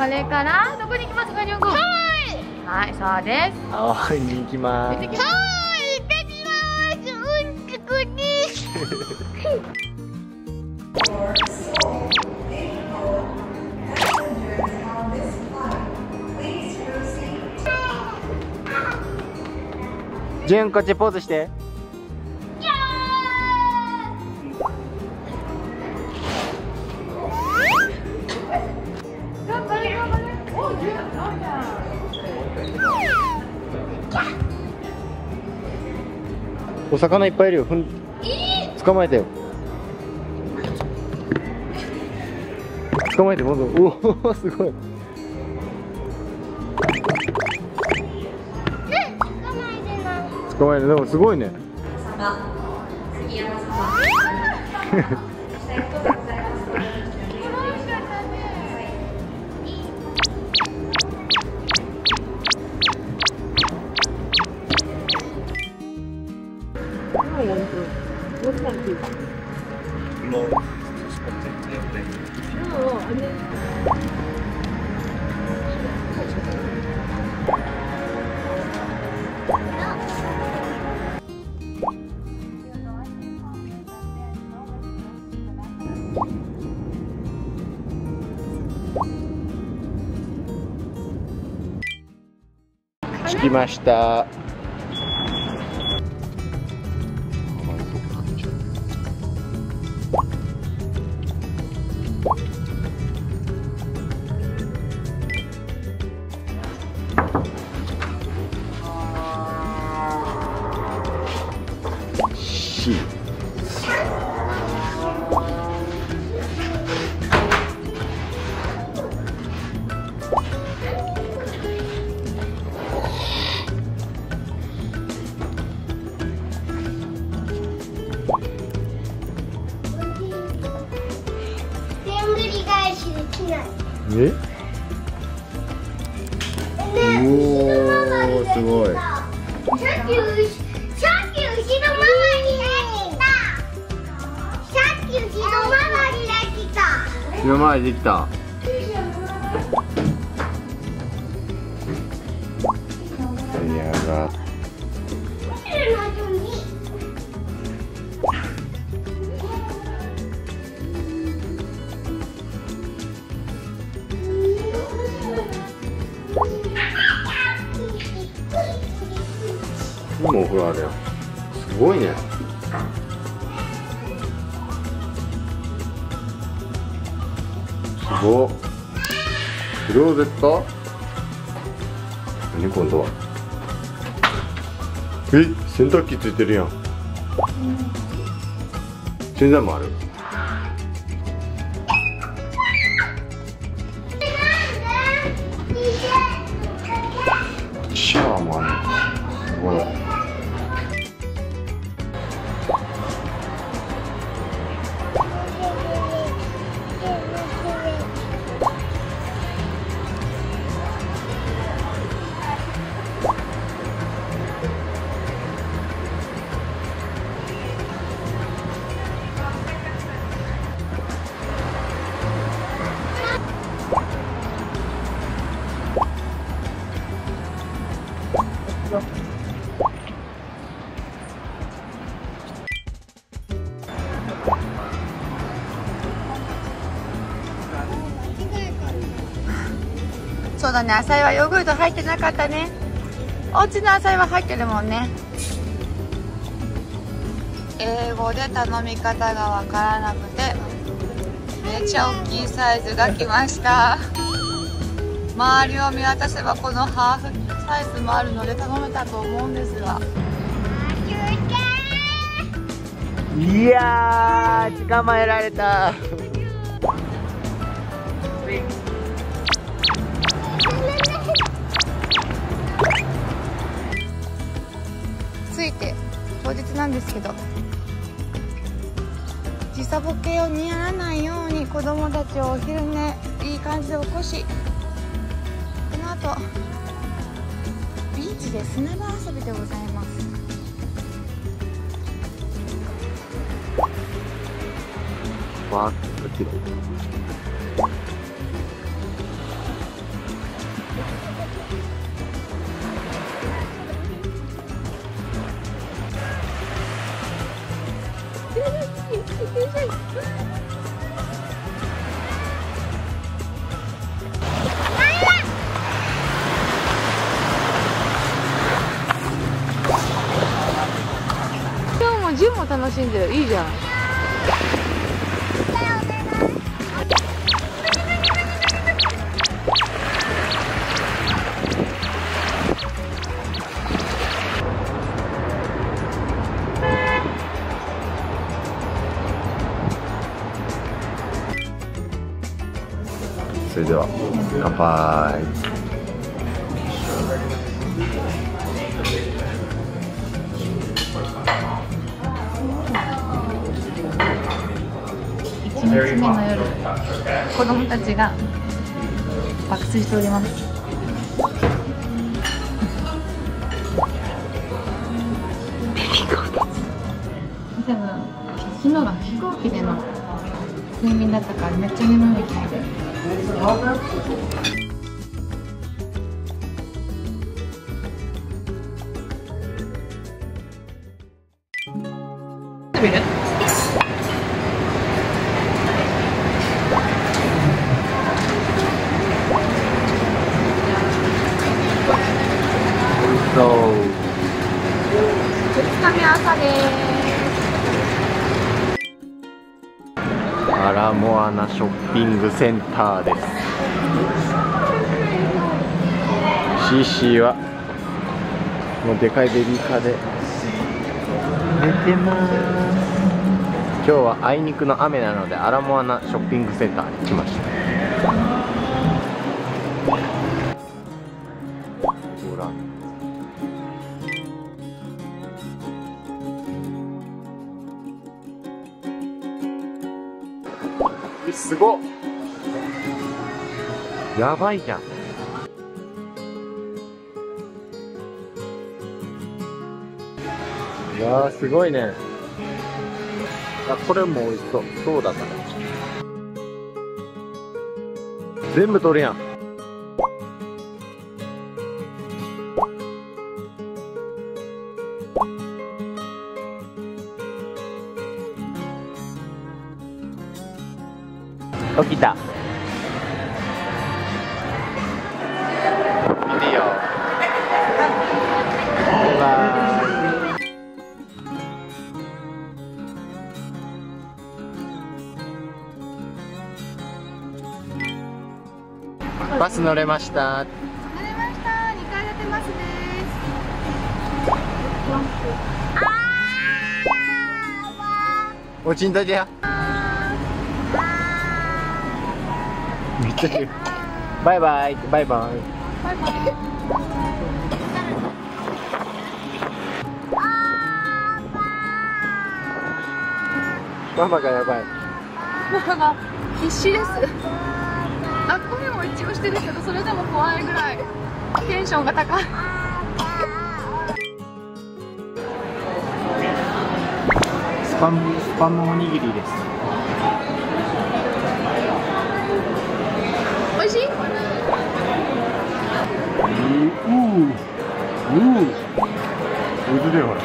これからどこに行きますかりょうくんはいそうです。ハワイに行きま出てすきます。ジュンこっちポーズしてお魚いっぱいいるよ。ふん。捕まえてよ。捕まえてもうおお すごい。捕まえてでもすごいね 着きました。今までできた。やがってごクローゼット。何今度は。え洗濯機ついてるやん。洗剤もある。そうだね野菜はヨーグルト入ってなかったね。お家の野菜は入ってるもんね。英語で頼み方がわからなくてめっちゃ大きいサイズが来ました。周りを見渡せばこのハーフサイズもあるので頼めたと思うんですが。いやー捕まえられたついて当日なんですけど時差ボケをにやらないように子供たちをお昼寝いい感じで起こしこの後ビーチで砂場遊びでございます。わーっと切る今日もジムも楽しんでる。いいじゃん。は。乾杯。1日目の夜子供たちが爆睡しております。多分昨日が飛行機での睡眠だったからめっちゃ眠いみたいで食べモアナショッピングセンターです。シーシーはもうでかいベビーカーで。寝てます。今日はあいにくの雨なのでアラモアナショッピングセンターに来ましたやばいじゃん。いやーすごいね。あこれも美味しそう。そうだから。全部取るやん。起きたバス乗れました。乗れました。2階建てバス落ちんといてやめっちゃ言うバイバイ。バイバイ。ママがやばい。すママが必死です。抱っこでも一応してるけどそれでも怖いぐらいテンションが高い。スパムスパムおにぎりです。美味しい？うんうん水だよほら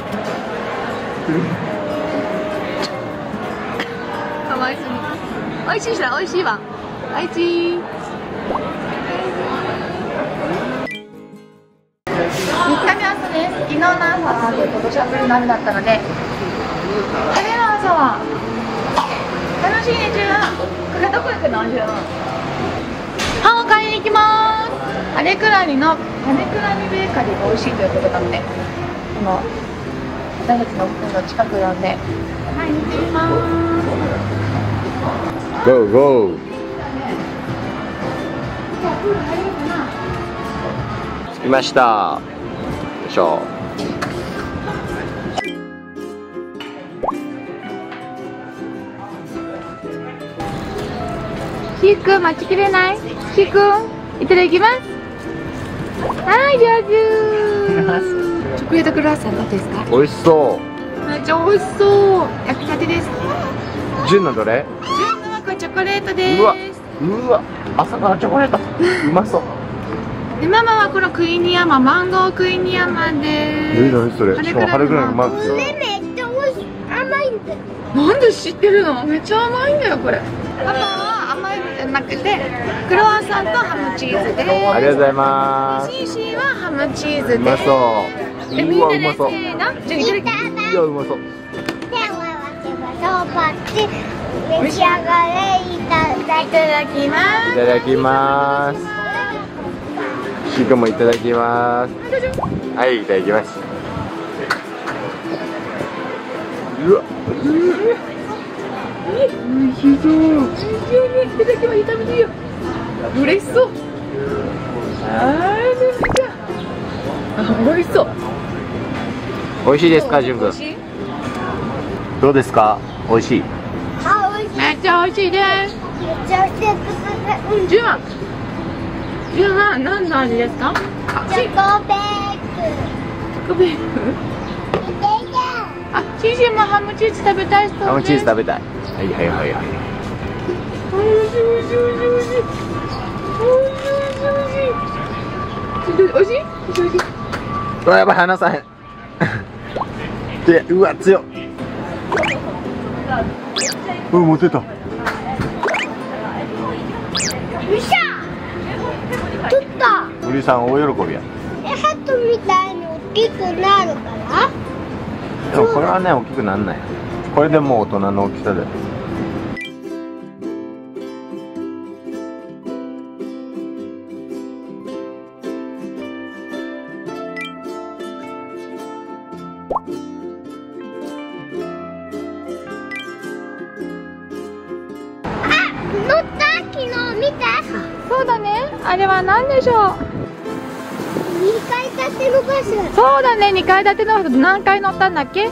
かわいそうに美味しい 美味しいわ。美味しいは結構土砂降りの雨だったので晴れの朝は。楽しいねじゅんこれどこ行くの？じゅんパンを買いに行きます。アレクラニのアレクラニベーカリーが美味しいということなのでこの私たちのお風呂の近くなんで。買いに行ってみますゴーゴー着きました。よいしょシーくん待ちきれない？シーく？んいただきます。はい上手 チョコレートクロワッサンどうですか？美味しそめっちゃ美味しそう。焼きたてです。のどれ？純のはこれチョコレートです。うわうわ朝からチョコレート。うまそう。でママはこのクイニアマンマンゴークイニアマンです。え何それ？しかも春ぐらいのマークこれめっちゃ美味しい。甘いんだよ。なんで知ってるの？めっちゃ甘いんだよこれ。パパなくてクロワッサンとハムチーズでありがとうございます。シーシーはハムチーズでうまそう。でみうんわなでせーのじゃあいただきます。いやうまそう。召し上がれいただいただきます。いただきます。シークもいただきます。はいいただきます。うわうんひどいいただきます食べていいよ嬉しそう。あー美味しそう。美味しいですかじゅんくん。美味しい？どうですか？美味しい？あ、おいしい。めっちゃ美味しいです。めっちゃおいしいうん、ジュンはジュンは何の味ですか？あチョコベーコベーククであ、シンシンもハムチーズ食べたい人ハムチーズ食べたいはいはいはいはい。おいいいいいいいいいいいいいさんで大喜びやえハトみたいに大きくなるからでもこれはね大きくなんないこれでもう大人の大きさであ、乗った昨日見た？そうだね。あれは何でしょう？2階建てのバス。そうだね。2階建ての何階乗ったんだっけ？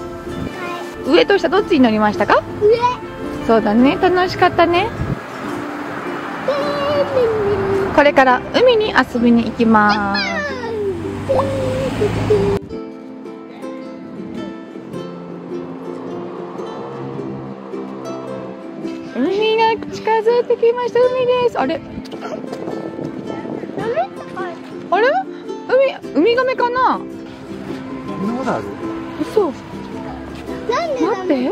上と下どっちに乗りましたか？上。そうだね。楽しかったね。これから海に遊びに行きます。海が近づいてきました。海です。あれ？あれ？海ウミガメかな？そんなことある嘘待って。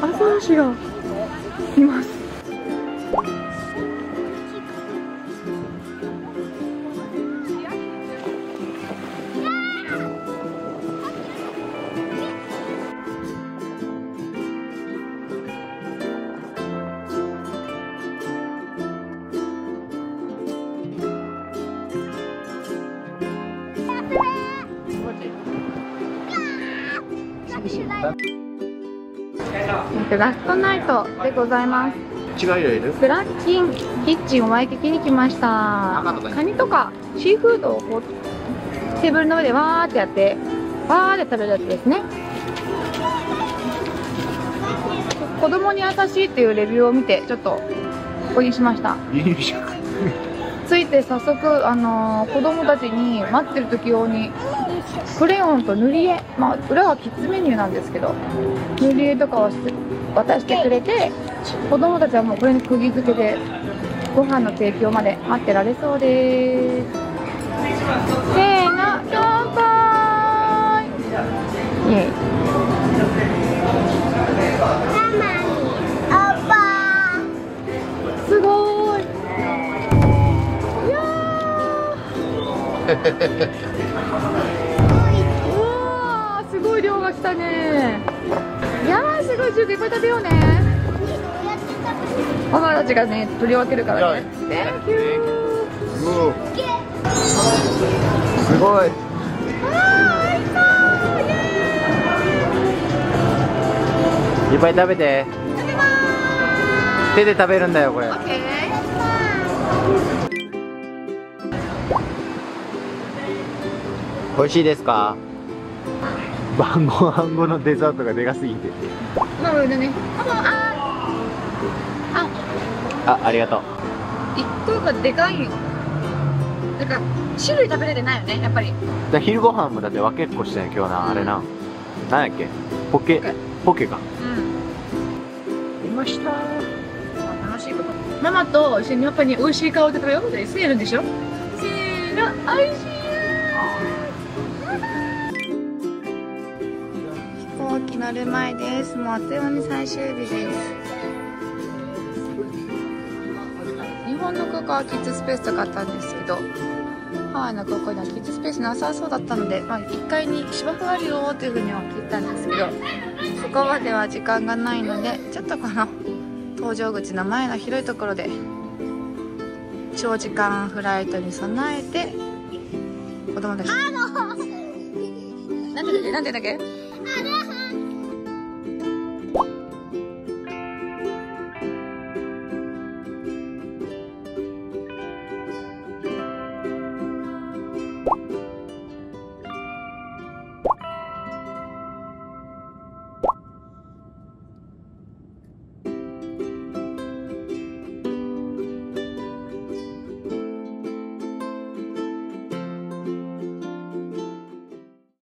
アザラシが。いますラストナイトでございます。違いがいるブラッキンキッチンをワイキキに来ました。カニとかシーフードをこうテーブルの上でわーってやってわーって食べるやつですね。子供に優しいっていうレビューを見てちょっとここにしました。輸入食ついて早速、あのー子供たちに待ってる時用にクレヨンと塗り絵、まあ、裏はキッズメニューなんですけど塗り絵とかをし渡してくれて子供たちはもうこれに釘付けでご飯の提供まで待ってられそうです。せーの乾杯!イエイ。うわーすごい量が来たね。いすごい中華いっぱい食べようね。ママたちがね取り分けるからね。すごい。いっぱい食べて。手で食べるんだよこれ美味しいですか？晩ご飯後のデザートがでかすぎて。ママ上だね。あああ。りがとう。一個がでかいなんか種類食べれてないよねやっぱり。だ昼ご飯もだって分けっこしたよ今日なあれな。なんやっけ？ポケポケ。か。うん。いました。楽しいこと。ママと一緒にやっぱり美味しい顔で食べようでせーのでしょ？せーの美味しい乗る前です。もうあっという間に最終日です。日本の空港はキッズスペースとかあったんですけどハワイの空港にはキッズスペースなさそうだったので、まあ、1階に芝生あるよっていうふうには聞いたんですけどそこまでは時間がないのでちょっとこの搭乗口の前の広いところで長時間フライトに備えて子供たちなんでだっけ？なんでだっけ？